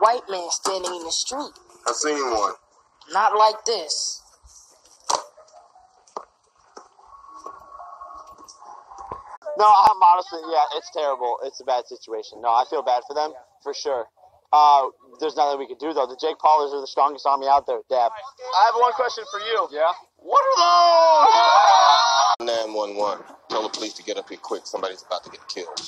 white man standing in the street. I seen one. Not like this. No, I'm honestly, yeah, it's terrible. It's a bad situation. No, I feel bad for them for sure. Uh, there's nothing we can do though. The Jake Paulers are the strongest army out there. Dab. I have one question for you. Yeah? What are those? 911. Tell the police to get up here quick. Somebody's about to get killed.